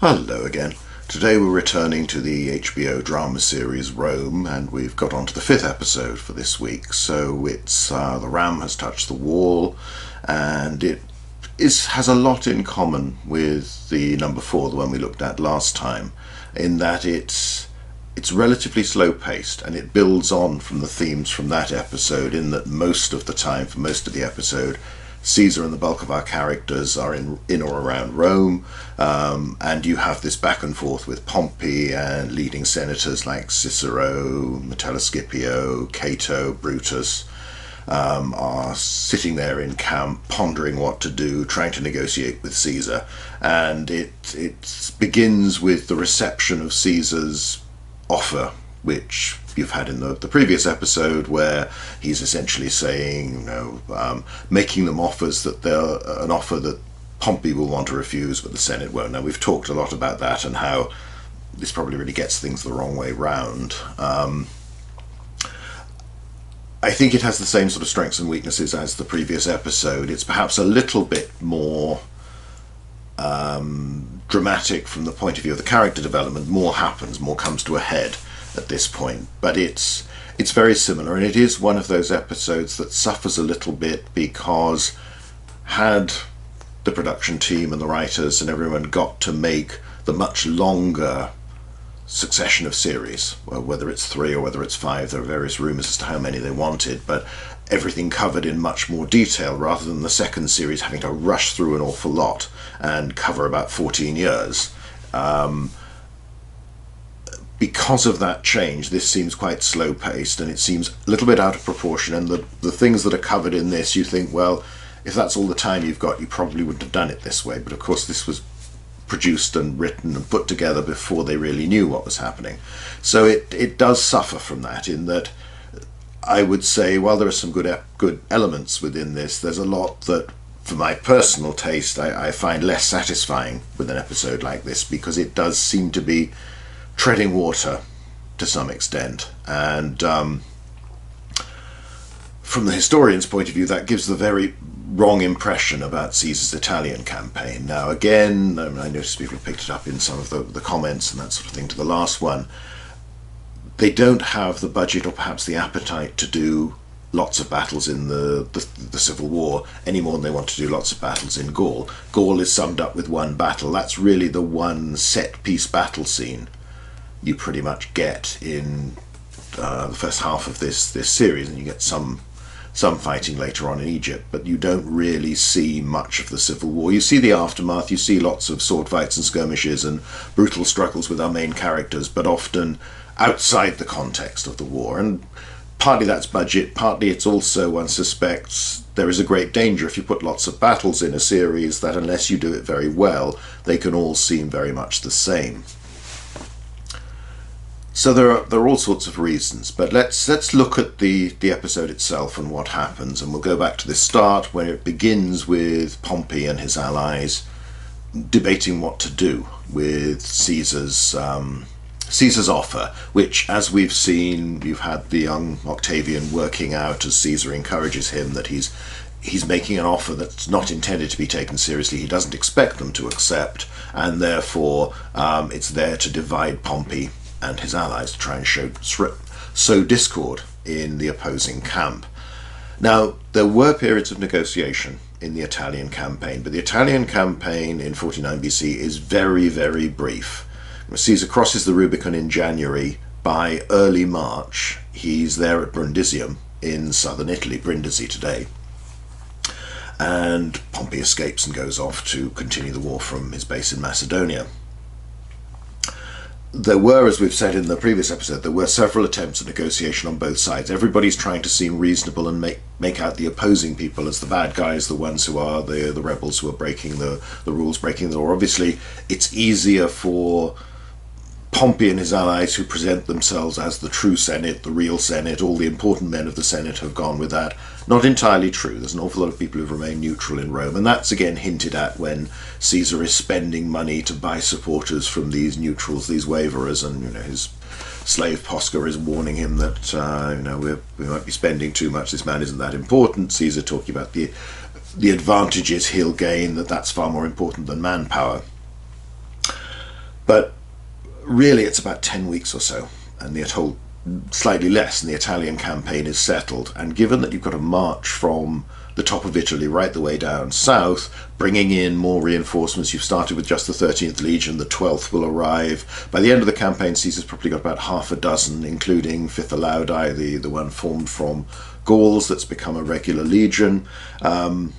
Hello again. Today we're returning to the HBO drama series Rome, and we've got on to the fifth episode for this week. So it's uh, the ram has touched the wall, and it is has a lot in common with the number four, the one we looked at last time, in that it's it's relatively slow paced and it builds on from the themes from that episode. In that most of the time, for most of the episode, Caesar and the bulk of our characters are in in or around Rome, um, and you have this back and forth with Pompey and leading senators like Cicero, Metellus Scipio, Cato, Brutus. Um, are sitting there in camp, pondering what to do, trying to negotiate with Caesar, and it it begins with the reception of Caesar's offer, which you've had in the, the previous episode where he's essentially saying, you know, um, making them offers that they're an offer that Pompey will want to refuse, but the Senate won't. Now, we've talked a lot about that and how this probably really gets things the wrong way round. Um, I think it has the same sort of strengths and weaknesses as the previous episode. It's perhaps a little bit more um, dramatic from the point of view of the character development. More happens, more comes to a head at this point, but it's it's very similar, and it is one of those episodes that suffers a little bit because had the production team and the writers and everyone got to make the much longer succession of series, whether it's three or whether it's five, there are various rumours as to how many they wanted, but everything covered in much more detail rather than the second series having to rush through an awful lot and cover about 14 years. Um, because of that change, this seems quite slow paced and it seems a little bit out of proportion. And the, the things that are covered in this, you think, well, if that's all the time you've got, you probably wouldn't have done it this way. But of course, this was produced and written and put together before they really knew what was happening. So it, it does suffer from that, in that I would say, while there are some good, good elements within this, there's a lot that for my personal taste, I, I, find less satisfying with an episode like this because it does seem to be treading water to some extent. And um, from the historian's point of view, that gives the very wrong impression about Caesar's Italian campaign. Now, again, I, mean, I noticed people picked it up in some of the, the comments and that sort of thing to the last one. They don't have the budget or perhaps the appetite to do lots of battles in the, the, the, Civil War any more than they want to do lots of battles in Gaul. Gaul is summed up with one battle. That's really the one set piece battle scene you pretty much get in uh, the first half of this this series, and you get some some fighting later on in Egypt, but you don't really see much of the civil war. You see the aftermath, you see lots of sword fights and skirmishes and brutal struggles with our main characters, but often outside the context of the war. And partly that's budget, partly it's also, one suspects, there is a great danger if you put lots of battles in a series that unless you do it very well, they can all seem very much the same. So there are there are all sorts of reasons, but let's let's look at the the episode itself and what happens, and we'll go back to the start where it begins with Pompey and his allies debating what to do with Caesar's um, Caesar's offer, which, as we've seen, you've had the young Octavian working out as Caesar encourages him that he's he's making an offer that's not intended to be taken seriously. He doesn't expect them to accept, and therefore um, it's there to divide Pompey and his allies to try and show, sow discord in the opposing camp. Now, there were periods of negotiation in the Italian campaign, but the Italian campaign in 49 BC is very, very brief. Caesar crosses the Rubicon in January. By early March, he's there at Brundisium in southern Italy, Brindisi today. And Pompey escapes and goes off to continue the war from his base in Macedonia there were, as we've said in the previous episode, there were several attempts at negotiation on both sides. Everybody's trying to seem reasonable and make make out the opposing people as the bad guys, the ones who are the the rebels who are breaking the the rules, breaking the law. Obviously, it's easier for Pompey and his allies, who present themselves as the true Senate, the real Senate, all the important men of the Senate have gone with that. Not entirely true. There's an awful lot of people who've remained neutral in Rome, and that's again hinted at when Caesar is spending money to buy supporters from these neutrals, these waverers, and you know his slave Posca is warning him that uh, you know we we might be spending too much. This man isn't that important. Caesar talking about the the advantages he'll gain that that's far more important than manpower. But really, it's about 10 weeks or so, and the whole slightly less, and the Italian campaign is settled. And given that you've got a march from the top of Italy right the way down south, bringing in more reinforcements. You've started with just the 13th Legion, the 12th will arrive. By the end of the campaign, Caesar's probably got about half a dozen, including 5th Alaudae, the, the one formed from Gauls that's become a regular legion. Um,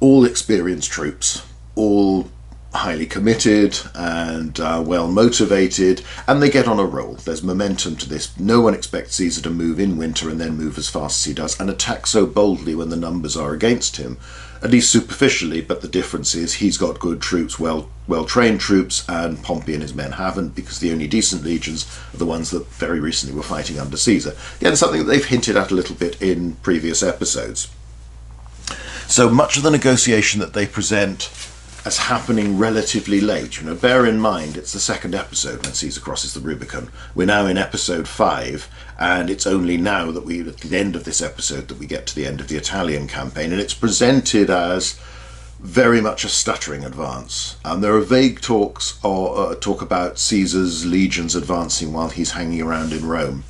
all experienced troops, all highly committed and uh, well motivated, and they get on a roll. There's momentum to this. No one expects Caesar to move in winter and then move as fast as he does and attack so boldly when the numbers are against him, at least superficially. But the difference is he's got good troops, well well trained troops, and Pompey and his men haven't because the only decent legions are the ones that very recently were fighting under Caesar. Again, something that they've hinted at a little bit in previous episodes. So much of the negotiation that they present as happening relatively late. You know, bear in mind it's the second episode when Caesar crosses the Rubicon. We're now in episode five, and it's only now that we, at the end of this episode, that we get to the end of the Italian campaign, and it's presented as very much a stuttering advance. And there are vague talks or uh, talk about Caesar's legions advancing while he's hanging around in Rome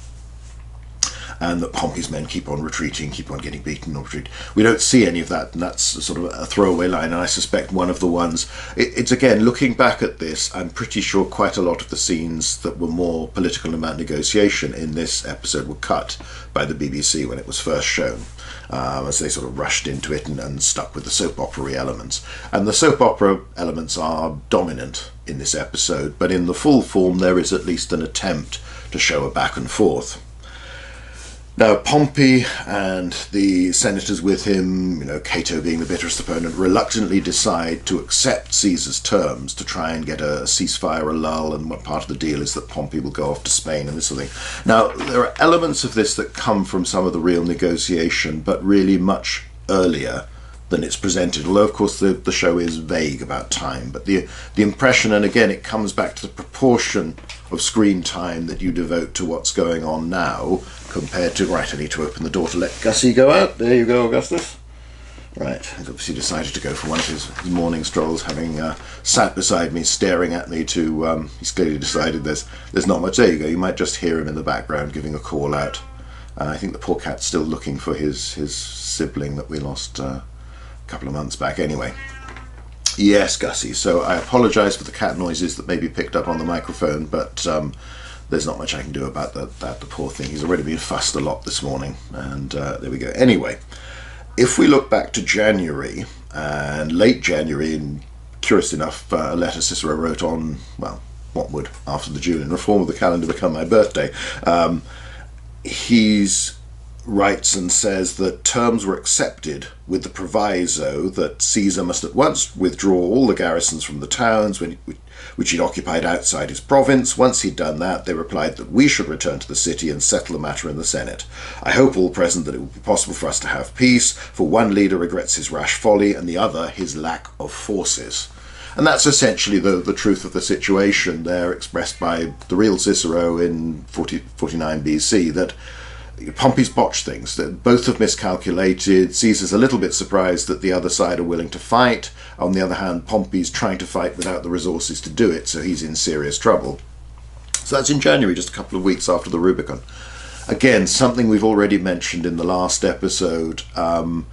and that Pompey's men keep on retreating, keep on getting beaten or retreat. We don't see any of that, and that's sort of a throwaway line. And I suspect one of the ones. It, it's again looking back at this. I'm pretty sure quite a lot of the scenes that were more political and about negotiation in this episode were cut by the BBC when it was first shown. Um, as they sort of rushed into it and, and, stuck with the soap opera elements. And the soap opera elements are dominant in this episode, but in the full form, there is at least an attempt to show a back and forth. Now, Pompey and the senators with him, you know, Cato being the bitterest opponent, reluctantly decide to accept Caesar's terms to try and get a ceasefire, a lull, and what part of the deal is that Pompey will go off to Spain and this sort of thing. Now, there are elements of this that come from some of the real negotiation, but really much earlier than it's presented. Although, of course, the, the show is vague about time, but the the impression, and again, it comes back to the proportion of screen time that you devote to what's going on now compared to right. I need to open the door to let Gussie go out. There you go, Augustus. Right, he's obviously decided to go for one of his, morning strolls, having uh, sat beside me, staring at me. To um, he's clearly decided there's there's not much. There you go. You might just hear him in the background giving a call out. Uh, I think the poor cat's still looking for his his sibling that we lost. Uh, couple of months back anyway. Yes, Gussie. So I apologise for the cat noises that may be picked up on the microphone, but um, there's not much I can do about that. That the poor thing. He's already been fussed a lot this morning, and uh, there we go. Anyway, if we look back to January and late January, and curious enough, uh, a letter Cicero wrote on well, what would after the Julian reform of the calendar become my birthday. Um, he's writes and says that terms were accepted with the proviso that Caesar must at once withdraw all the garrisons from the towns when, which he'd occupied outside his province. Once he'd done that, they replied that we should return to the city and settle the matter in the Senate. I hope all present that it will be possible for us to have peace, for one leader regrets his rash folly and the other his lack of forces. And that's essentially the, the truth of the situation there expressed by the real Cicero in 40, 49 BC that Pompey's botched things. Both have miscalculated. Caesar's a little bit surprised that the other side are willing to fight. On the other hand, Pompey's trying to fight without the resources to do it, so he's in serious trouble. So that's in January, just a couple of weeks after the Rubicon. Again, something we've already mentioned in the last episode. Um,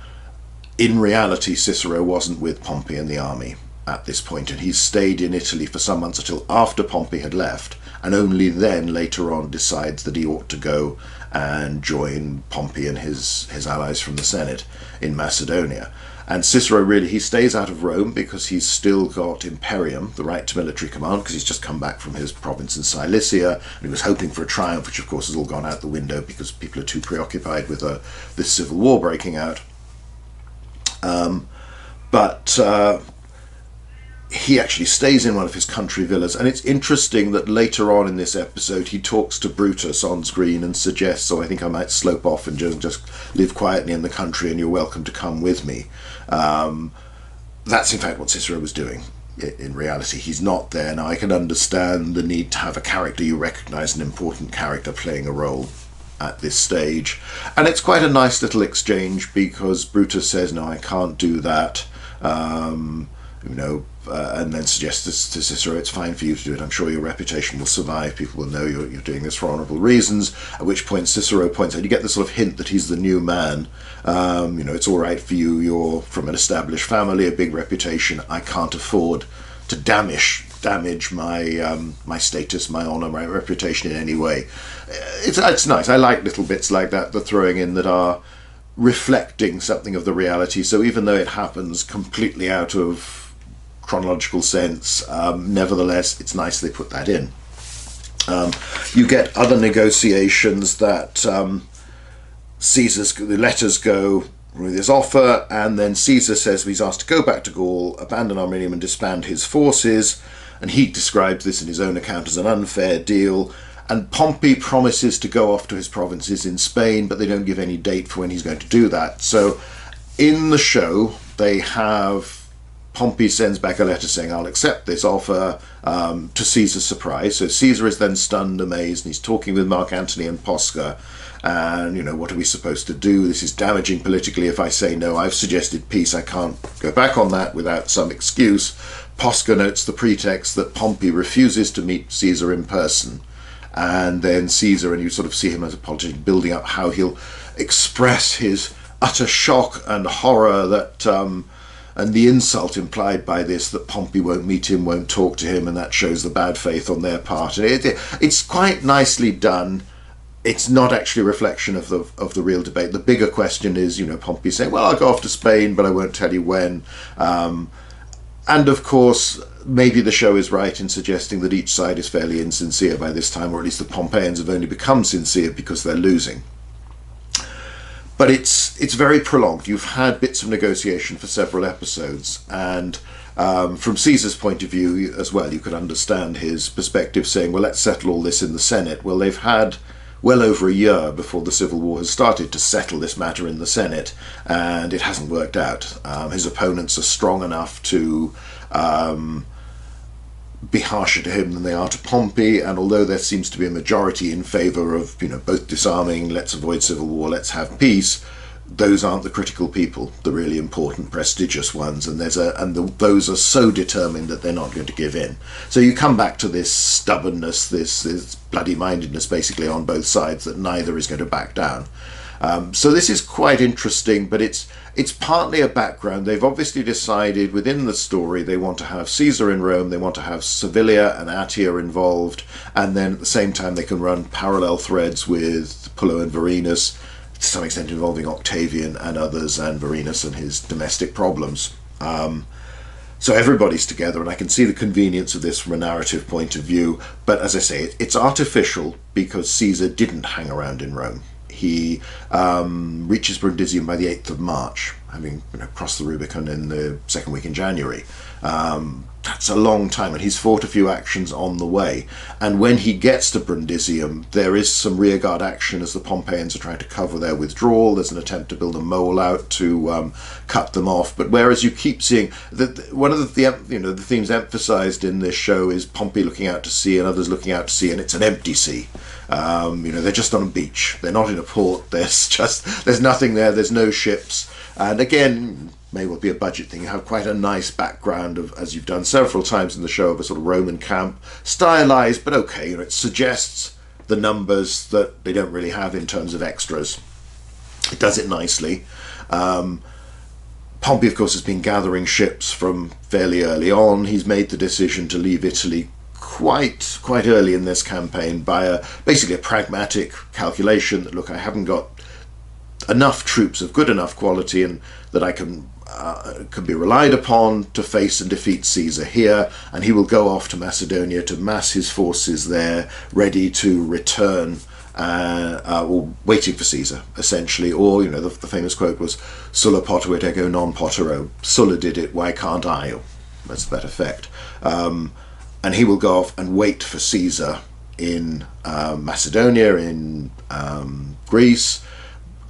in reality, Cicero wasn't with Pompey and the army at this point, and he stayed in Italy for some months until after Pompey had left, and only then later on decides that he ought to go and join Pompey and his, his allies from the Senate in Macedonia. And Cicero really he stays out of Rome because he's still got imperium, the right to military command, because he's just come back from his province in Cilicia, and he was hoping for a triumph, which of course has all gone out the window because people are too preoccupied with uh, this civil war breaking out. Um, but uh, he actually stays in one of his country villas, and it's interesting that later on in this episode he talks to Brutus on screen and suggests, "So oh, I think I might slope off and just just live quietly in the country, and you're welcome to come with me." Um, that's in fact what Cicero was doing. In reality, he's not there now. I can understand the need to have a character you recognise, an important character playing a role at this stage, and it's quite a nice little exchange because Brutus says, "No, I can't do that." Um, you know, uh, and then suggests to Cicero, it's fine for you to do it. I'm sure your reputation will survive. People will know you're, you're doing this for honourable reasons. At which point Cicero points out, you get the sort of hint that he's the new man. Um, you know, it's all right for you. You're from an established family, a big reputation. I can't afford to damage damage my um, my status, my honour, my reputation in any way. It's it's nice. I like little bits like that. The throwing in that are reflecting something of the reality. So even though it happens completely out of chronological sense, um, nevertheless, it's nice they put that in. Um, you get other negotiations that um, Caesar's the letters go with his offer, and then Caesar says he's asked to go back to Gaul, abandon Ariminum, and disband his forces. And he describes this in his own account as an unfair deal. And Pompey promises to go off to his provinces in Spain, but they don't give any date for when he's going to do that. So in the show, they have Pompey sends back a letter saying, I'll accept this offer um, to Caesar's surprise. So Caesar is then stunned, amazed, and he's talking with Mark Antony and Posca. And, you know, what are we supposed to do? This is damaging politically if I say no. I've suggested peace. I can't go back on that without some excuse. Posca notes the pretext that Pompey refuses to meet Caesar in person and then Caesar, and you sort of see him as a politician building up how he'll express his utter shock and horror that. Um, and the insult implied by this that Pompey won't meet him, won't talk to him, and that shows the bad faith on their part. And it, it, it's quite nicely done. It's not actually a reflection of the of the real debate. The bigger question is, you know, Pompey saying, "Well, I'll go off to Spain, but I won't tell you when." Um, and of course, maybe the show is right in suggesting that each side is fairly insincere by this time, or at least the Pompeians have only become sincere because they're losing. But it's it's very prolonged. You've had bits of negotiation for several episodes, and um, from Caesar's point of view as well, you could understand his perspective, saying, "Well, let's settle all this in the Senate." Well, they've had well over a year before the Civil War has started to settle this matter in the Senate, and it hasn't worked out. Um, his opponents are strong enough to um, be harsher to him than they are to Pompey, and although there seems to be a majority in favour of, you know, both disarming, let's avoid civil war, let's have peace, those aren't the critical people, the really important, prestigious ones, and there's a and the, those are so determined that they're not going to give in. So you come back to this stubbornness, this, this bloody mindedness, basically on both sides, that neither is going to back down. Um, so this is quite interesting, but it's it's partly a background. They've obviously decided within the story they want to have Caesar in Rome, they want to have Servilia and Attia involved, and then at the same time they can run parallel threads with Pullo and Vorenus, to some extent involving Octavian and others, and Vorenus and his domestic problems. Um, so everybody's together, and I can see the convenience of this from a narrative point of view. But as I say, it's artificial because Caesar didn't hang around in Rome he um, reaches Brundisium by the 8th of March, having you know, crossed the Rubicon in the second week in January. Um, that's a long time, and he's fought a few actions on the way. And when he gets to Brundisium, there is some rearguard action as the Pompeians are trying to cover their withdrawal. There's an attempt to build a mole out to um, cut them off. But whereas you keep seeing that one of the, the you know the themes emphasised in this show is Pompey looking out to sea and others looking out to sea, and it's an empty sea. Um, you know, they're just on a beach. They're not in a port. There's just there's nothing there. There's no ships. And again, may well be a budget thing. You have quite a nice background of, as you've done several times in the show, of a sort of Roman camp, stylized, but okay. You know, it suggests the numbers that they don't really have in terms of extras. It does it nicely. Um, Pompey, of course, has been gathering ships from fairly early on. He's made the decision to leave Italy quite quite early in this campaign by a basically a pragmatic calculation that look I haven't got enough troops of good enough quality and that I can uh, can be relied upon to face and defeat Caesar here, and he will go off to Macedonia to mass his forces there, ready to return, uh, uh, or waiting for Caesar, essentially. Or, you know, the, the famous quote was, Sulla potuit ego non potero. Sulla did it, why can't I? That's that effect. Um, and he will go off and wait for Caesar in uh, Macedonia, in um, Greece,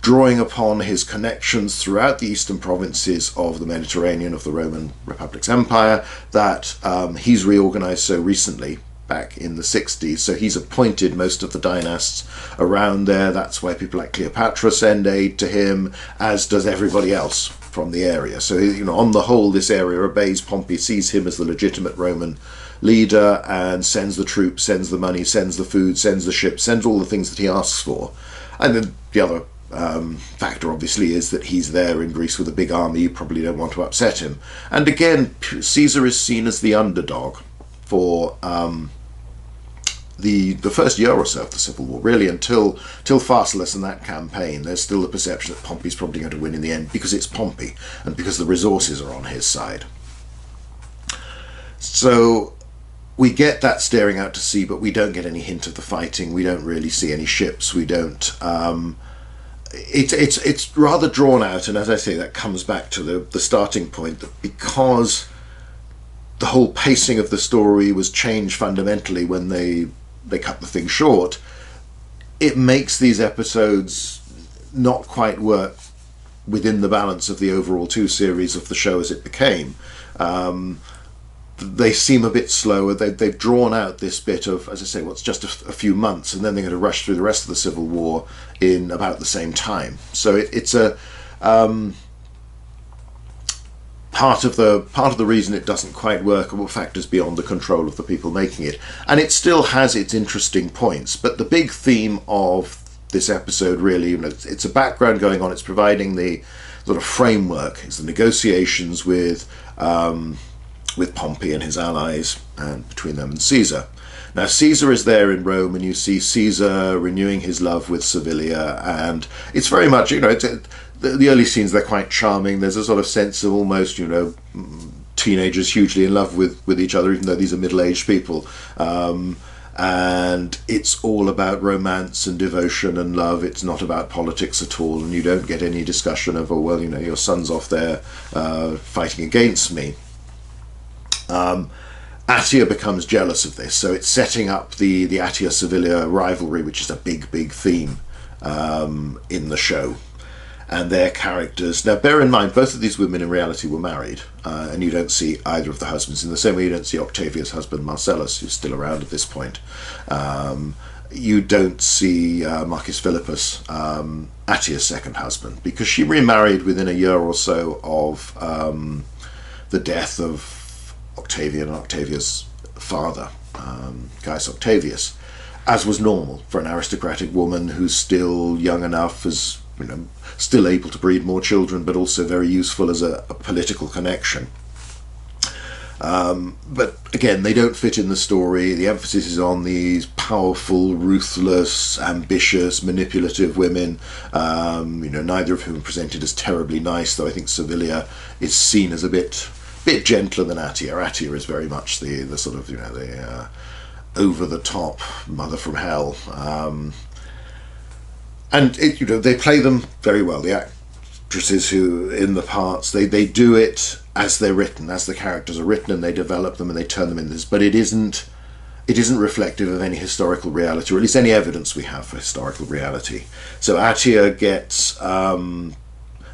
drawing upon his connections throughout the eastern provinces of the Mediterranean of the Roman Republic's empire that um, he's reorganized so recently back in the 60s. So he's appointed most of the dynasts around there. That's why people like Cleopatra send aid to him, as does everybody else from the area. So you know, on the whole, this area obeys Pompey, sees him as the legitimate Roman leader, and sends the troops, sends the money, sends the food, sends the ships, sends all the things that he asks for. And then the other um, factor, obviously, is that he's there in Greece with a big army. You probably don't want to upset him. And again, Caesar is seen as the underdog for um, the the first year or so of the civil war, really, until till Pharsalus and that campaign. There's still the perception that Pompey's probably going to win in the end because it's Pompey and because the resources are on his side. So we get that staring out to sea, but we don't get any hint of the fighting. We don't really see any ships. We don't. Um, it's it's it's rather drawn out, and as I say, that comes back to the the starting point that because the whole pacing of the story was changed fundamentally when they they cut the thing short. It makes these episodes not quite work within the balance of the overall two series of the show as it became. Um, they seem a bit slower. They, they've drawn out this bit of, as I say, what's just a, a, few months, and then they're going to rush through the rest of the Civil War in about the same time. So it, it's a um, part of the part of the reason it doesn't quite work are factors beyond the control of the people making it, and it still has its interesting points. But the big theme of this episode really, you know, it's, it's a background going on. It's providing the sort of framework. It's the negotiations with. Um, with Pompey and his allies, and between them and Caesar. Now, Caesar is there in Rome, and you see Caesar renewing his love with Servilia, and it's very much, you know, it, the, the, early scenes, they're quite charming. There's a sort of sense of almost, you know, teenagers hugely in love with, with each other, even though these are middle aged people. Um, and it's all about romance and devotion and love. It's not about politics at all, and you don't get any discussion of, oh, well, you know, your son's off there uh, fighting against me. Um, Attia becomes jealous of this, so it's setting up the the Attia Servilia rivalry, which is a big, big theme um, in the show. And their characters. Now, bear in mind, both of these women in reality were married, uh, and you don't see either of the husbands in the same way you don't see Octavia's husband Marcellus, who's still around at this point. Um, you don't see uh, Marcus Philippus, um, Attia's second husband, because she remarried within a year or so of um, the death of Octavian and Octavia's father, um, Gaius Octavius, as was normal for an aristocratic woman who's still young enough, as you know, still able to breed more children, but also very useful as a, a political connection. Um, but again, they don't fit in the story. The emphasis is on these powerful, ruthless, ambitious, manipulative women. Um, you know, neither of whom are presented as terribly nice, though I think Servilia is seen as a bit bit gentler than Attia. Attia is very much the the sort of you know the uh, over the top mother from hell. Um, and it, you know they play them very well. The actresses who in the parts they they do it as they're written, as the characters are written, and they develop them and they turn them into this. But it isn't it isn't reflective of any historical reality, or at least any evidence we have for historical reality. So Attia gets um,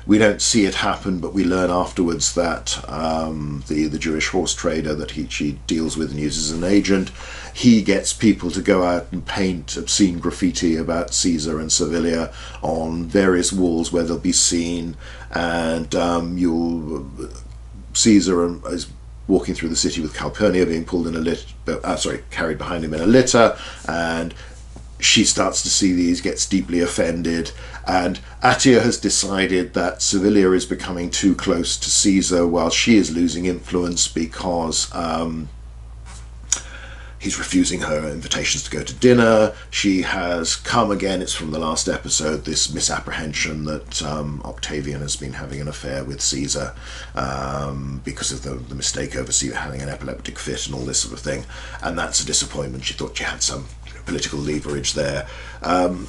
we don't see it happen, but we learn afterwards that um, the the Jewish horse trader that he she deals with and uses as an agent, he gets people to go out and paint obscene graffiti about Caesar and Servilia on various walls where they'll be seen, and um, you'll Caesar is walking through the city with Calpurnia being pulled in a litter, uh, sorry, carried behind him in a litter, and she starts to see these, gets deeply offended, and Attia has decided that Servilia is becoming too close to Caesar while she is losing influence because um, he's refusing her invitations to go to dinner. She has come again, it's from the last episode, this misapprehension that um, Octavian has been having an affair with Caesar um, because of the, the mistake over Caesar having an epileptic fit and all this sort of thing. And that's a disappointment. She thought she had some political leverage there. Um,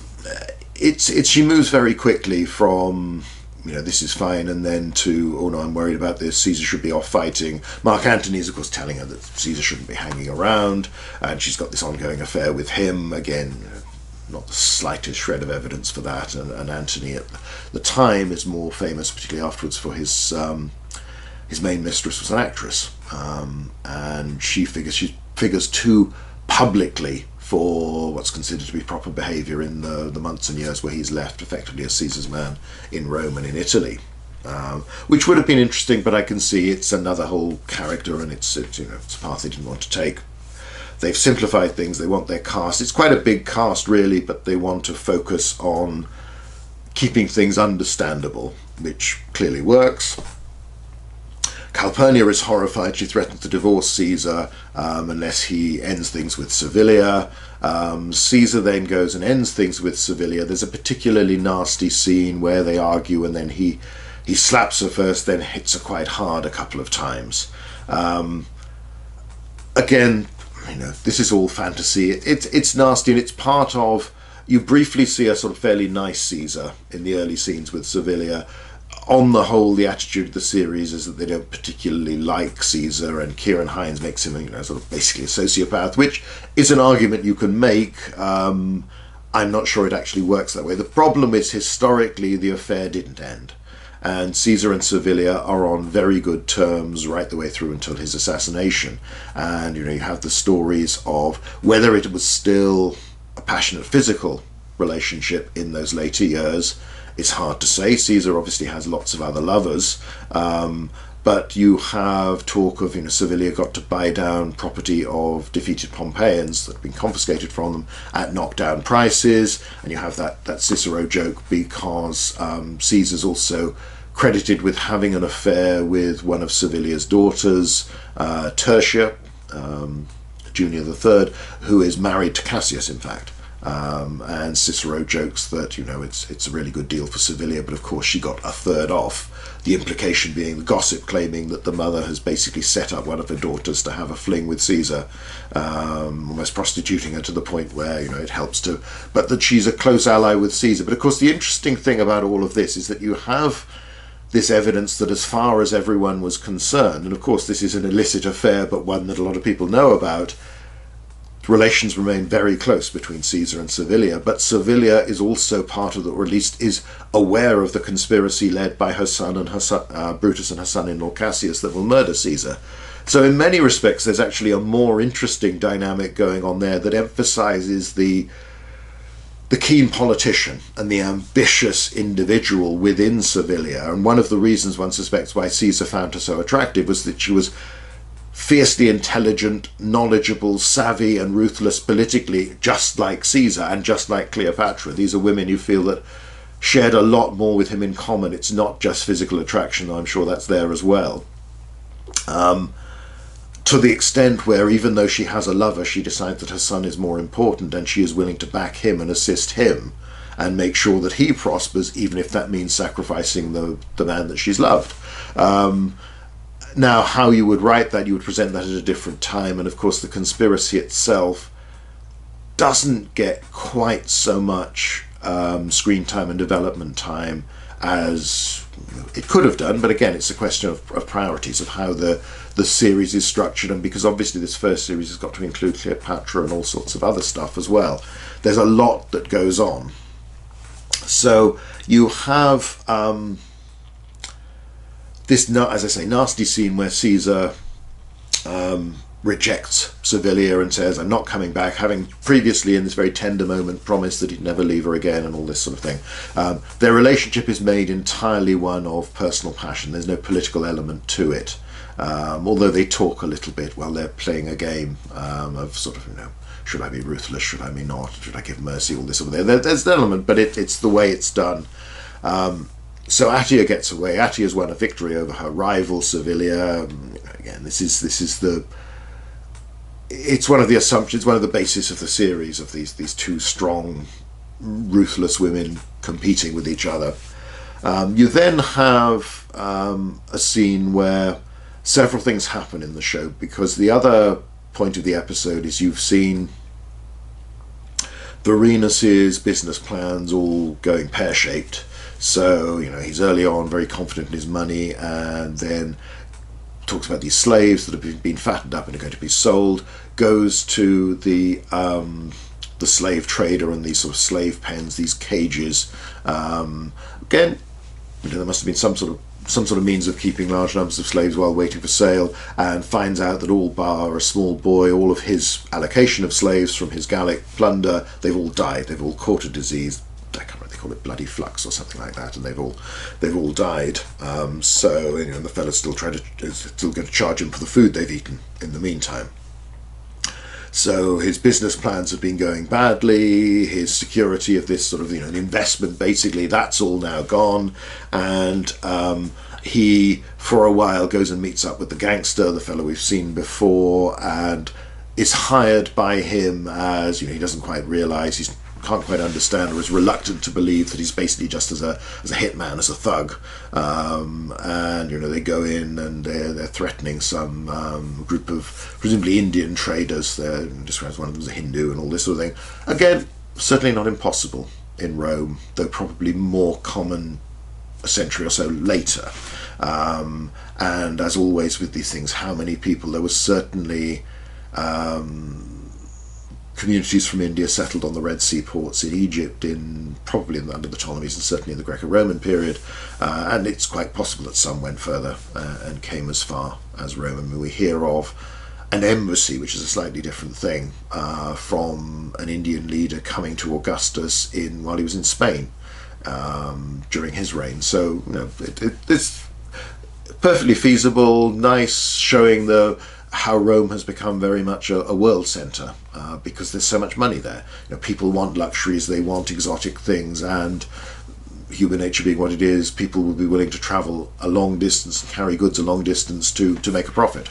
it's it's she moves very quickly from you know this is fine and then to oh no I'm worried about this Caesar should be off fighting. Mark Antony is of course telling her that Caesar shouldn't be hanging around and she's got this ongoing affair with him. Again not the slightest shred of evidence for that and, and Antony at the time is more famous particularly afterwards for his um, his main mistress was an actress. Um, and she figures she figures too publicly for what's considered to be proper behaviour in the, the months and years where he's left effectively as Caesar's man in Rome and in Italy. Um, which would have been interesting, but I can see it's another whole character, and it's, it's you know it's a path they didn't want to take. They've simplified things. They want their cast. It's quite a big cast, really, but they want to focus on keeping things understandable, which clearly works. Calpurnia is horrified. She threatens to divorce Caesar um, unless he ends things with Servilia. Um, Caesar then goes and ends things with Servilia. There's a particularly nasty scene where they argue, and then he he slaps her first, then hits her quite hard a couple of times. Um, again, you know, this is all fantasy. It, it's it's nasty, and it's part of. You briefly see a sort of fairly nice Caesar in the early scenes with Servilia. On the whole, the attitude of the series is that they don't particularly like Caesar, and Ciarán Hinds makes him, you know, sort of basically a sociopath, which is an argument you can make. Um, I'm not sure it actually works that way. The problem is historically the affair didn't end and Caesar and Servilia are on very good terms right the way through until his assassination. And you know, you have the stories of whether it was still a passionate physical relationship in those later years. It's hard to say. Caesar obviously has lots of other lovers, um, but you have talk of you know Servilia got to buy down property of defeated Pompeians that had been confiscated from them at knockdown prices, and you have that that Cicero joke because um, Caesar's also credited with having an affair with one of Servilia's daughters, uh, Tertia, um, Junia III, who is married to Cassius, in fact. Um, and Cicero jokes that you know it's it's a really good deal for Servilia, but of course she got a third off. The implication being the gossip claiming that the mother has basically set up one of her daughters to have a fling with Caesar, um, almost prostituting her to the point where you know it helps to, but that she's a close ally with Caesar. But of course, the interesting thing about all of this is that you have this evidence that, as far as everyone was concerned, and of course this is an illicit affair, but one that a lot of people know about, relations remain very close between Caesar and Servilia. But Servilia is also part of the, or at least is aware of the conspiracy led by her son and her uh, Brutus and her son-in-law Cassius that will murder Caesar. So in many respects, there's actually a more interesting dynamic going on there that emphasizes the the keen politician and the ambitious individual within Servilia. And one of the reasons one suspects why Caesar found her so attractive was that she was fiercely intelligent, knowledgeable, savvy, and ruthless politically, just like Caesar and just like Cleopatra. These are women who feel that shared a lot more with him in common. It's not just physical attraction, I'm sure that's there as well. Um, to the extent where even though she has a lover, she decides that her son is more important and she is willing to back him and assist him and make sure that he prospers, even if that means sacrificing the, the man that she's loved. Um, now, how you would write that, you would present that at a different time, and of course, the conspiracy itself doesn't get quite so much um, screen time and development time as it could have done, but again, it's a question of, of, priorities of how the the series is structured, and because obviously this first series has got to include Cleopatra and all sorts of other stuff as well. There's a lot that goes on. So you have um, this, as I say, nasty scene where Caesar um, rejects Servilia and says, I'm not coming back, having previously in this very tender moment promised that he'd never leave her again and all this sort of thing. Um, their relationship is made entirely one of personal passion. There's no political element to it. Um, although they talk a little bit while they're playing a game um, of sort of, you know, should I be ruthless, should I be not, should I give mercy, all this sort of thing. there's an element, but it, it's the way it's done. Um, so Attia gets away. Attia's won a victory over her rival Servilia. Um, again, this is this is the it's one of the assumptions, one of the basis of the series of these these two strong, ruthless women competing with each other. Um, you then have um, a scene where several things happen in the show because the other point of the episode is you've seen Vorenus's business plans all going pear shaped. So, you know, he's early on very confident in his money and then talks about these slaves that have been fattened up and are going to be sold, goes to the um, the slave trader and these sort of slave pens, these cages. Um, again, you know, there must have been some sort of some sort of means of keeping large numbers of slaves while waiting for sale, and finds out that all bar a small boy, all of his allocation of slaves from his Gallic plunder, they've all died. They've all caught a disease. Call it bloody flux or something like that, and they've all they've all died. Um, so you know, the fellow's still trying to still going to charge him for the food they've eaten in the meantime. So his business plans have been going badly. His security of this sort of you know an investment basically that's all now gone, and um, he for a while goes and meets up with the gangster, the fellow we've seen before, and is hired by him as you know he doesn't quite realize he's can't quite understand or is reluctant to believe that he's basically just as a as a hitman, as a thug. Um, and you know they go in and they're they're threatening some um, group of presumably Indian traders. They're describes one of them as a Hindu and all this sort of thing. Again, certainly not impossible in Rome, though probably more common a century or so later. Um, and as always with these things, how many people? There was certainly um, communities from India settled on the Red Sea ports in Egypt, in probably in, under the Ptolemies and certainly in the Greco-Roman period, uh, and it's quite possible that some went further uh, and came as far as Rome. I mean, we hear of an embassy, which is a slightly different thing, uh, from an Indian leader coming to Augustus in while he was in Spain um, during his reign. So, you know, it, it, it's perfectly feasible, nice, showing the how Rome has become very much a, a world centre uh, because there's so much money there. You know, people want luxuries, they want exotic things, and human nature being what it is, people will be willing to travel a long distance and carry goods a long distance to, to make a profit.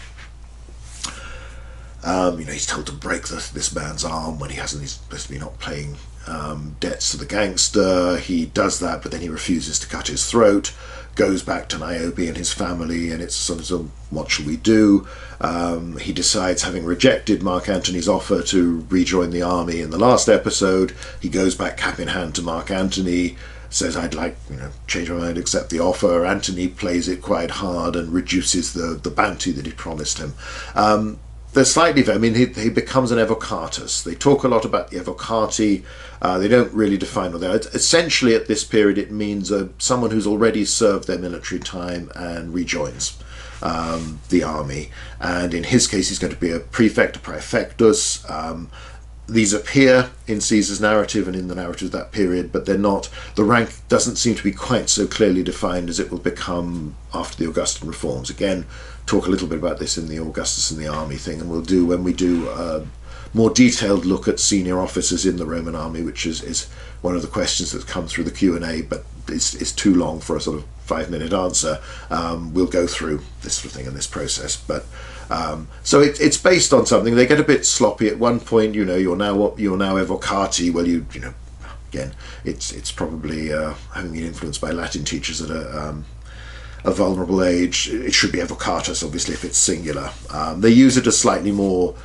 Um, you know, he's told to break the, this man's arm when he hasn't. He's supposed to be not paying um, debts to the gangster. He does that, but then he refuses to cut his throat goes back to Niobe and his family, and it's sort of, what shall we do? Um, he decides, having rejected Mark Antony's offer to rejoin the army in the last episode, he goes back cap in hand to Mark Antony, says, I'd like, you know, change my mind, accept the offer. Antony plays it quite hard and reduces the, the bounty that he promised him. Um, they're slightly, I mean, he, he becomes an evocatus. They talk a lot about the evocati. Uh, they don't really define what they are. Essentially, at this period, it means uh, someone who's already served their military time and rejoins um, the army. And in his case, he's going to be a prefect, a praefectus. Um, these appear in Caesar's narrative and in the narrative of that period, but they're not. The rank doesn't seem to be quite so clearly defined as it will become after the Augustan reforms. Again, talk a little bit about this in the Augustus and the army thing, and we'll do when we do a more detailed look at senior officers in the Roman army, which is, is one of the questions that's come through the Q and A, but is is too long for a sort of five minute answer. Um, we'll go through this sort of thing in this process, but. Um, so it, it's based on something. They get a bit sloppy at one point. You know, you're now you're now evocati. Well, you you know, again, it's it's probably uh, having been influenced by Latin teachers at a um, a vulnerable age. It should be evocatus, obviously, if it's singular. Um, they use it as slightly more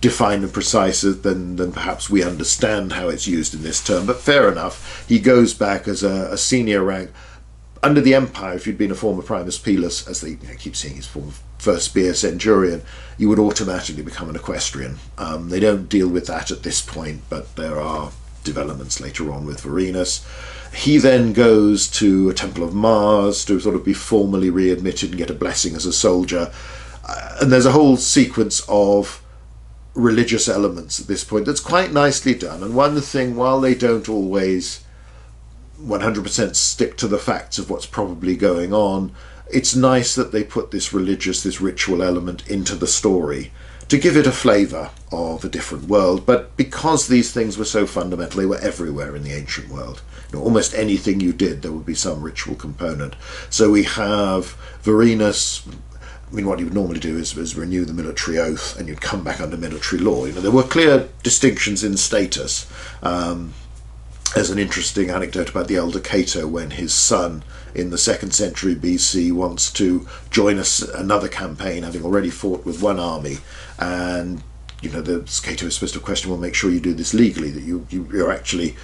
defined and precise than than perhaps we understand how it's used in this term. But fair enough. He goes back as a, a senior rank under the empire. If you'd been a former primus pilus, as they you know, keep seeing his form first spear centurion, you would automatically become an equestrian. Um, they don't deal with that at this point, but there are developments later on with Vorenus. He then goes to a temple of Mars to sort of be formally readmitted and get a blessing as a soldier. Uh, and there's a whole sequence of religious elements at this point that's quite nicely done. And one thing, while they don't always 100% stick to the facts of what's probably going on, it's nice that they put this religious, this ritual element into the story to give it a flavour of a different world. But because these things were so fundamental, they were everywhere in the ancient world. You know, almost anything you did, there would be some ritual component. So we have Vorenus. I mean, what you would normally do is, is renew the military oath, and you'd come back under military law. You know, there were clear distinctions in status. Um, there's an interesting anecdote about the elder Cato when his son in the second century BC wants to join us another campaign, having already fought with one army, and you know the Cato is supposed to question, well, make sure you do this legally, that you, you you're actually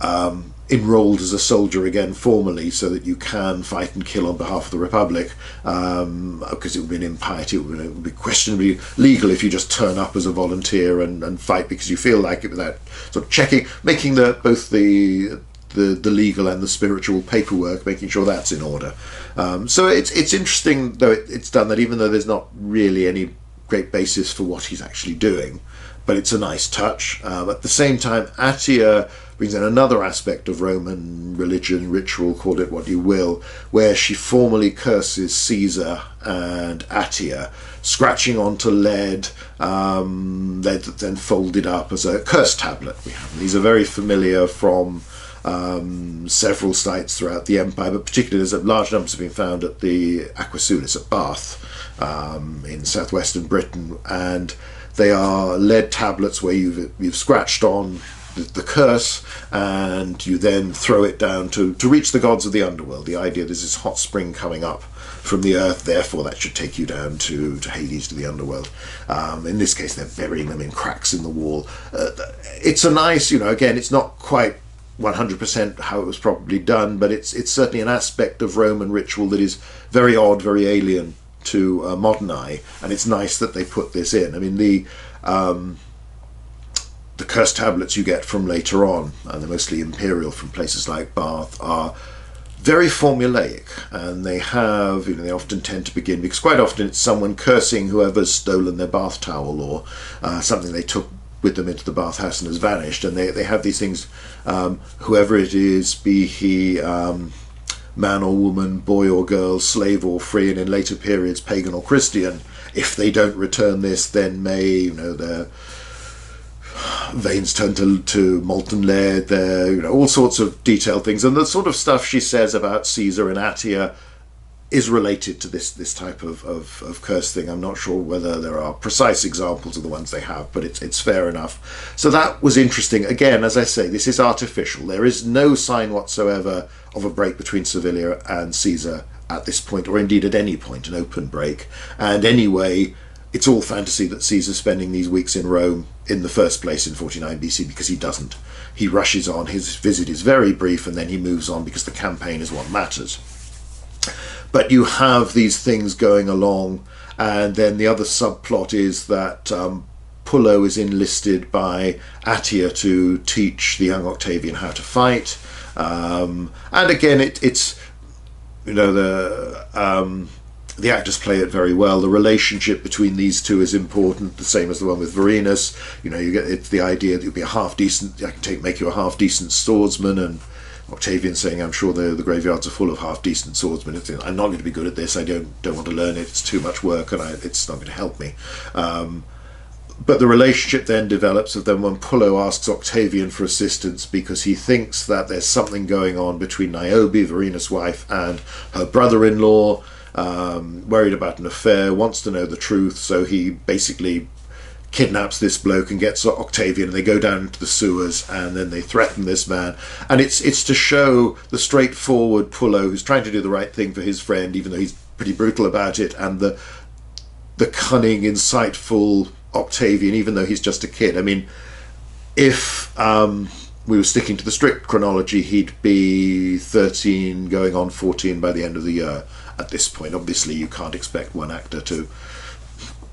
um, enrolled as a soldier again formally so that you can fight and kill on behalf of the Republic um, because it would be an impiety, it would, it would, be questionably legal if you just turn up as a volunteer and, and fight because you feel like it without sort of checking, making the both the the, the legal and the spiritual paperwork, making sure that's in order. Um, so it's it's interesting though it, it's done that even though there's not really any great basis for what he's actually doing, but it's a nice touch. Um, at the same time, Attia brings in another aspect of Roman religion, ritual, call it what you will, where she formally curses Caesar and Attia, scratching onto lead, um, lead that then folded up as a curse tablet. We have these are very familiar from um, several sites throughout the empire, but particularly large numbers have been found at the Aquae Sulis at Bath um, in southwestern Britain, and they are lead tablets where you've you've scratched on the, curse and you then throw it down to, to reach the gods of the underworld. The idea there's this hot spring coming up from the earth, therefore that should take you down to, to Hades, to the underworld. Um, in this case, they're burying them in cracks in the wall. Uh, it's a nice, you know, again, it's not quite 100% how it was probably done, but it's it's certainly an aspect of Roman ritual that is very odd, very alien to a modern eye, and it's nice that they put this in. I mean, the um, the curse tablets you get from later on, and they're mostly imperial from places like Bath, are very formulaic, and they have, you know, they often tend to begin because quite often it's someone cursing whoever's stolen their bath towel or uh, something they took with them into the bathhouse and has vanished. And they, they have these things, um, whoever it is, be he um, man or woman, boy or girl, slave or free, and in later periods, pagan or Christian, if they don't return this, then may, you know, their veins turn to, to molten lead, their, you know, all sorts of detailed things. And the sort of stuff she says about Caesar and Atia is related to this this type of, of, of curse thing. I'm not sure whether there are precise examples of the ones they have, but it's it's fair enough. So that was interesting. Again, as I say, this is artificial. There is no sign whatsoever of a break between Servilia and Caesar at this point, or indeed at any point, an open break. And anyway, it's all fantasy that Caesar's spending these weeks in Rome in the first place in 49 BC because he doesn't. He rushes on. His visit is very brief, and then he moves on because the campaign is what matters. But you have these things going along, and then the other subplot is that um, Pullo is enlisted by Atia to teach the young Octavian how to fight. Um, and again, it, it's you know the um, the actors play it very well. The relationship between these two is important, the same as the one with Vorenus. You know, you get it's the idea that you'll be a half decent. I can take make you a half decent swordsman, and Octavian saying, "I'm sure the the graveyards are full of half decent swordsmen. I'm not going to be good at this. I don't don't want to learn it. It's too much work, and I, it's not going to help me." Um, but the relationship then develops of them when Pullo asks Octavian for assistance because he thinks that there's something going on between Niobe, Vorenus' wife, and her brother-in-law. Um, worried about an affair, wants to know the truth, so he basically kidnaps this bloke and gets Octavian, and they go down into the sewers, and then they threaten this man. And it's it's to show the straightforward Pullo who's trying to do the right thing for his friend, even though he's pretty brutal about it, and the the cunning, insightful Octavian, even though he's just a kid. I mean, if um, we were sticking to the strict chronology, he'd be 13, going on 14 by the end of the year. At this point, obviously, you can't expect one actor to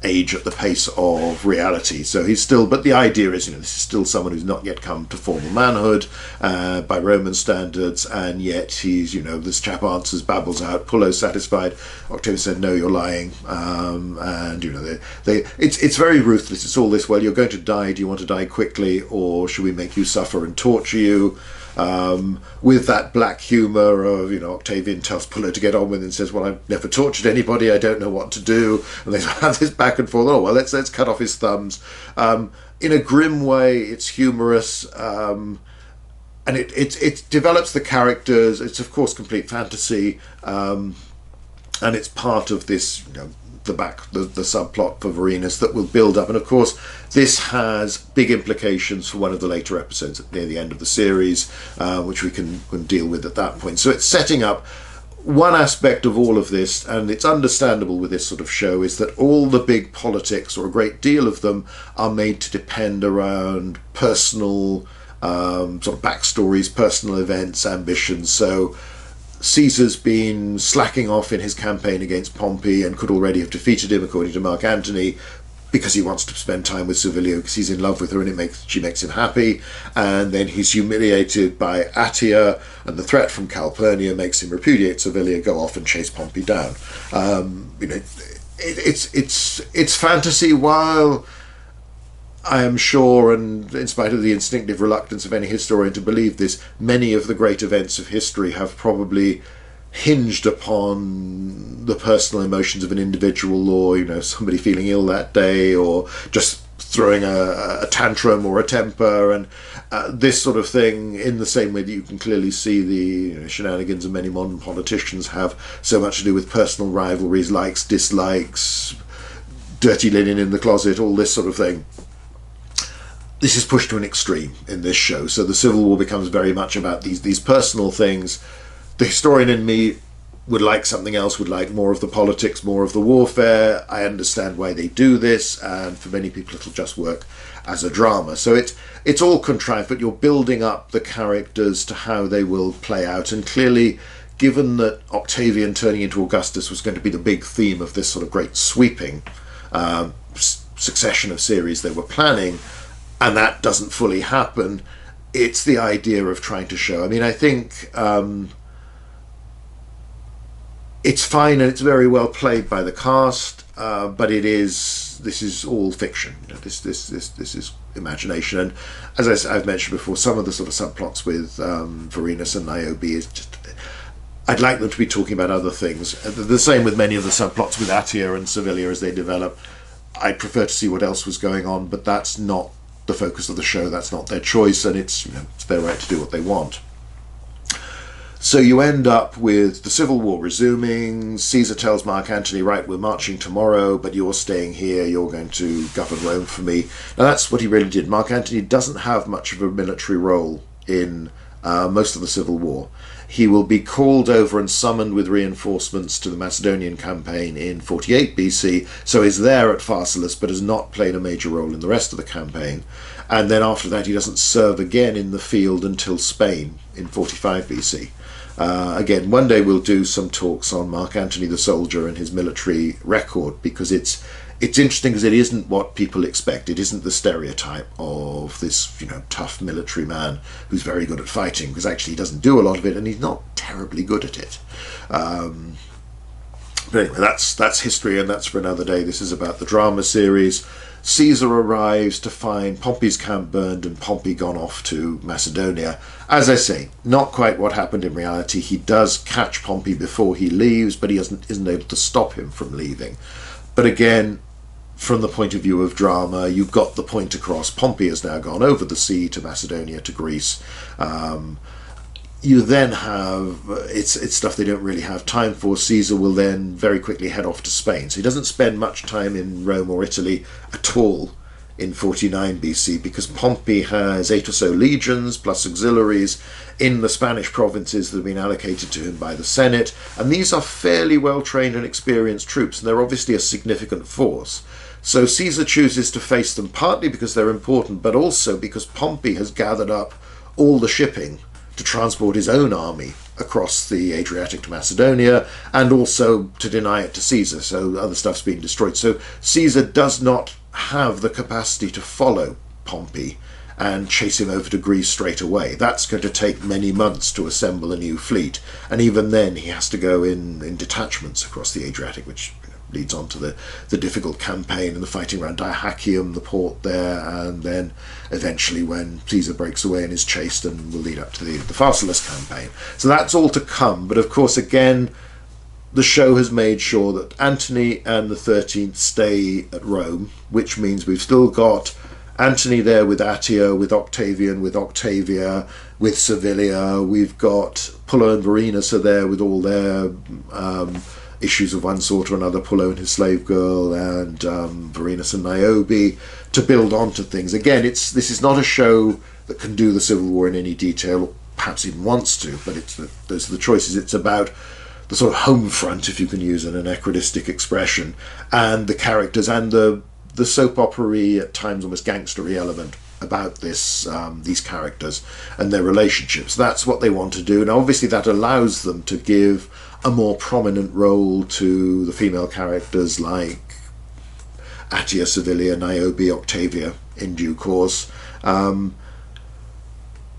age at the pace of reality. So he's still, but the idea is, you know, this is still someone who's not yet come to formal manhood uh, by Roman standards, and yet he's, you know, this chap answers, babbles out, Pullo's satisfied. Octavius said, "No, you're lying," um, and you know, they, they, it's it's very ruthless. It's all this. Well, you're going to die. Do you want to die quickly, or should we make you suffer and torture you? Um, with that black humour of, you know, Octavian tells Pullo to get on with and says, well, I've never tortured anybody, I don't know what to do. And they have this back and forth, oh, well, let's, let's cut off his thumbs. Um, in a grim way, it's humorous. Um, and it, it, it develops the characters. It's, of course, complete fantasy. Um, and it's part of this, you know, the back the, the subplot for Vorenus that will build up and of course this has big implications for one of the later episodes near the end of the series uh, which we can, can deal with at that point so it's setting up one aspect of all of this, and it's understandable with this sort of show, is that all the big politics, or a great deal of them, are made to depend around personal um, sort of backstories, personal events, ambitions. So Caesar's been slacking off in his campaign against Pompey and could already have defeated him, according to Mark Antony, because he wants to spend time with Servilia because he's in love with her and it makes she makes him happy. And then he's humiliated by Atia, and the threat from Calpurnia makes him repudiate Servilia, go off and chase Pompey down. Um, you know, it, it's it's it's fantasy while I am sure, and in spite of the instinctive reluctance of any historian to believe this, many of the great events of history have probably hinged upon the personal emotions of an individual or, you know, somebody feeling ill that day or just throwing a, a tantrum or a temper and uh, this sort of thing in the same way that you can clearly see the you know, shenanigans of many modern politicians have so much to do with personal rivalries, likes, dislikes, dirty linen in the closet, all this sort of thing this is pushed to an extreme in this show. So the Civil War becomes very much about these these personal things the historian in me would like something else, would like more of the politics, more of the warfare. I understand why they do this, and for many people it'll just work as a drama. So it's it's all contrived, but you're building up the characters to how they will play out, and clearly. Given that Octavian turning into Augustus was going to be the big theme of this sort of great sweeping um, succession of series they were planning, and that doesn't fully happen, it's the idea of trying to show. I mean, I think um, it's fine and it's very well played by the cast, uh, but it is this is all fiction. You know, this this this this is imagination, and as I, have mentioned before, some of the sort of subplots with um, Vorenus and Niobe is just. I'd like them to be talking about other things. Uh, the same with many of the subplots with Atia and Servilia as they develop. I'd prefer to see what else was going on, but that's not the focus of the show. That's not their choice, and it's you know it's their right to do what they want. So you end up with the civil war resuming. Caesar tells Mark Antony, right, we're marching tomorrow, but you're staying here, you're going to govern Rome for me. Now that's what he really did. Mark Antony doesn't have much of a military role in uh, most of the civil war. He will be called over and summoned with reinforcements to the Macedonian campaign in 48 BC, so he's there at Pharsalus but has not played a major role in the rest of the campaign. And then after that, he doesn't serve again in the field until Spain in 45 BC. Uh, again, one day we'll do some talks on Mark Antony the soldier and his military record because it's it's interesting because it isn't what people expect. It isn't the stereotype of this, you know, tough military man who's very good at fighting because actually he doesn't do a lot of it and he's not terribly good at it. Um, but anyway, that's that's history and that's for another day. This is about the drama series. Caesar arrives to find Pompey's camp burned and Pompey gone off to Macedonia. As I say, not quite what happened in reality. He does catch Pompey before he leaves, but he isn't, isn't able to stop him from leaving. But again, from the point of view of drama, you've got the point across. Pompey has now gone over the sea to Macedonia, to Greece. Um, you then have it's it's stuff they don't really have time for. Caesar will then very quickly head off to Spain, so he doesn't spend much time in Rome or Italy at all in 49 BC because Pompey has eight or so legions plus auxiliaries in the Spanish provinces that have been allocated to him by the Senate, and these are fairly well trained and experienced troops, and they're obviously a significant force. So Caesar chooses to face them partly because they're important, but also because Pompey has gathered up all the shipping to transport his own army across the Adriatic to Macedonia and also to deny it to Caesar, so other stuff's being destroyed. So Caesar does not have the capacity to follow Pompey and chase him over to Greece straight away. That's going to take many months to assemble a new fleet, and even then he has to go in, in detachments across the Adriatic, which leads on to the, the difficult campaign and the fighting around Dyrrhachium, the port there, and then eventually when Caesar breaks away and is chased and will lead up to the, the Pharsalus campaign. So that's all to come, but of course, again, the show has made sure that Antony and the 13th stay at Rome, which means we've still got Antony there with Atia, with Octavian, with Octavia, with Servilia. We've got Pullo and Vorenus are there with all their um, issues of one sort or another, Pullo and his slave girl, and um, and Niobe, to build onto things. Again, it's this is not a show that can do the Civil War in any detail, or perhaps even wants to, but it's the, those are the choices. It's about the sort of home front, if you can use an anachronistic expression, and the characters and the the soap opera at times almost gangstery element about this um, these characters and their relationships. That's what they want to do, and obviously that allows them to give a more prominent role to the female characters like Atia, Servilia, Niobe, Octavia in due course. Um,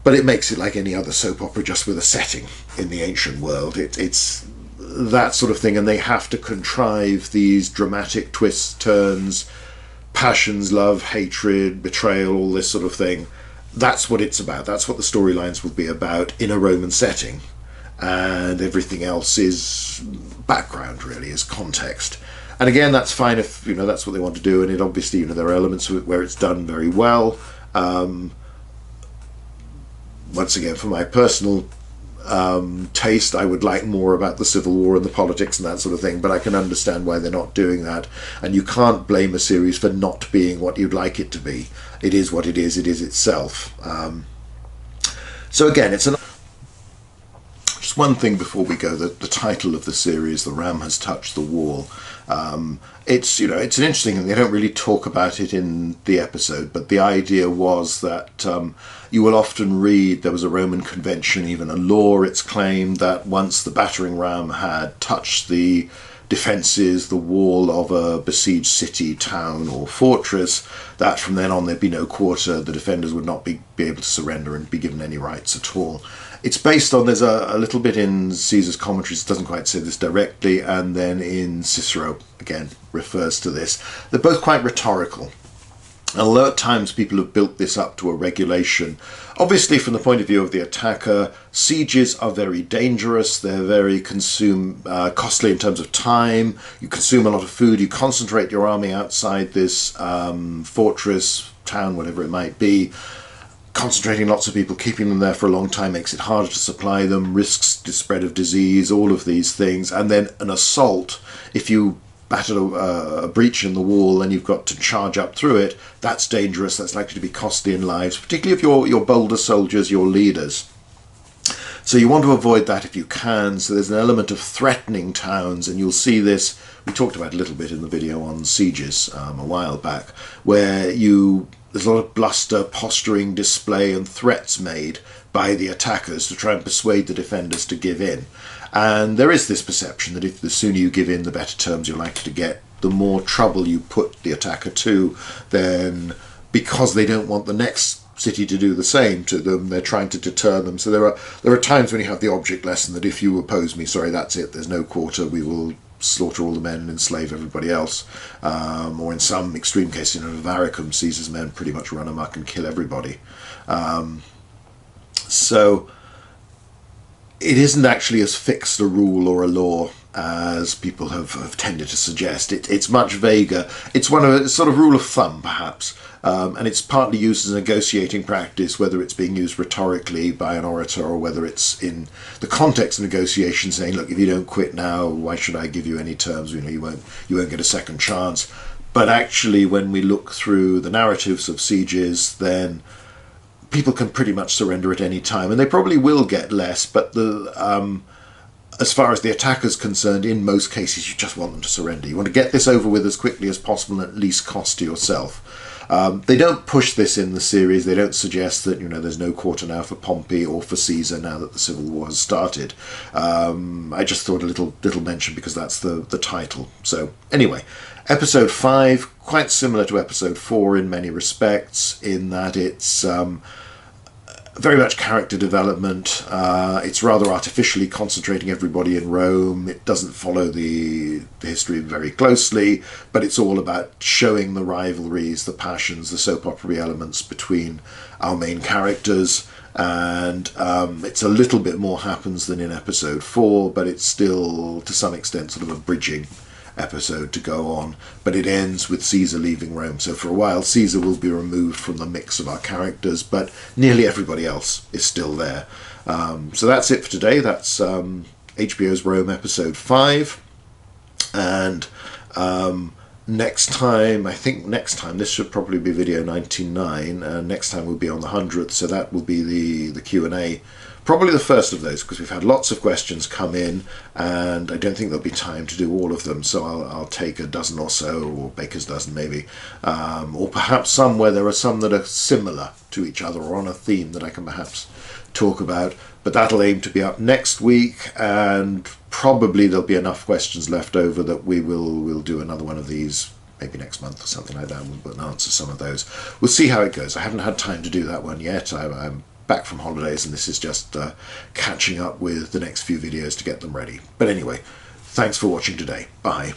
but it makes it like any other soap opera, just with a setting in the ancient world. It, it's that sort of thing, and they have to contrive these dramatic twists, turns, passions, love, hatred, betrayal, all this sort of thing. That's what it's about. That's what the storylines will be about in a Roman setting. And everything else is background, really, is context. And again, that's fine if you know that's what they want to do. And it obviously, you know, there are elements of where it's done very well. Um, once again, for my personal um, taste. I would like more about the Civil War and the politics and that sort of thing, but I can understand why they're not doing that. And you can't blame a series for not being what you'd like it to be. It is what it is, it is itself. Um, so, again, it's an. One thing before we go the, the title of the series, The Ram Has Touched the Wall. Um, it's you know it's an interesting. They don't really talk about it in the episode, but the idea was that um, you will often read there was a Roman convention, even a law. It's claimed that once the battering ram had touched the defences, the wall of a besieged city, town, or fortress, that from then on there'd be no quarter. The defenders would not be, be able to surrender and be given any rights at all. It's based on, there's a, a little bit in Caesar's commentaries, doesn't quite say this directly, and then in Cicero, again, refers to this. They're both quite rhetorical. Although at times people have built this up to a regulation, obviously from the point of view of the attacker, sieges are very dangerous. They're very consume uh, costly in terms of time. You consume a lot of food. You concentrate your army outside this um, fortress, town, whatever it might be concentrating lots of people, keeping them there for a long time makes it harder to supply them, risks the spread of disease, all of these things. And then an assault, if you batter a, a, breach in the wall and you've got to charge up through it, that's dangerous, that's likely to be costly in lives, particularly if you're, you're bolder soldiers, your leaders. So you want to avoid that if you can. So there's an element of threatening towns, and you'll see this. We talked about a little bit in the video on sieges um, a while back, where you there's a lot of bluster, posturing, display, and threats made by the attackers to try and persuade the defenders to give in. And there is this perception that if the sooner you give in, the better terms you're likely to get. The more trouble you put the attacker to, then because they don't want the next city to do the same to them, they're trying to deter them. So there are there are times when you have the object lesson that if you oppose me, sorry, that's it. There's no quarter. We will slaughter all the men and enslave everybody else. Um, or in some extreme case, you know, Avaricum, Caesar's men pretty much run amok and kill everybody. Um, so it isn't actually as fixed a rule or a law as people have, have tended to suggest. It, it's much vaguer. It's one of a sort of rule of thumb, perhaps, um, and it's partly used as a negotiating practice, whether it's being used rhetorically by an orator or whether it's in the context of negotiation, saying, "Look, if you don't quit now, why should I give you any terms? You know, you won't you won't get a second chance." But actually, when we look through the narratives of sieges, then people can pretty much surrender at any time, and they probably will get less. But the um, as far as the attacker's concerned, in most cases, you just want them to surrender. You want to get this over with as quickly as possible and at least cost to yourself. Um, they don't push this in the series. They don't suggest that you know there's no quarter now for Pompey or for Caesar now that the civil war has started. Um, I just thought a little little mention because that's the the title. So anyway, episode five quite similar to episode four in many respects in that it's. Um, very much character development. Uh, it's rather artificially concentrating everybody in Rome. It doesn't follow the, the, history very closely, but it's all about showing the rivalries, the passions, the soap opera elements between our main characters. And um, it's a little bit more happens than in episode four, but it's still to some extent sort of a bridging episode to go on, but it ends with Caesar leaving Rome. So for a while, Caesar will be removed from the mix of our characters, but nearly everybody else is still there. Um, so that's it for today. That's um, HBO's Rome episode 5. And um, next time, I think next time, this should probably be video 99, and next time we'll be on the 100th, so that will be the, the Q&A Probably the first of those because we've had lots of questions come in and I don't think there'll be time to do all of them. So I'll, I'll take a dozen or so, or baker's dozen maybe, um, or perhaps some where there are some that are similar to each other or on a theme that I can perhaps talk about. But that'll aim to be up next week and probably there'll be enough questions left over that we will we'll do another one of these maybe next month or something like that and we'll answer some of those. We'll see how it goes. I haven't had time to do that one yet. I, I'm back from holidays and this is just uh, catching up with the next few videos to get them ready. But anyway, thanks for watching today. Bye.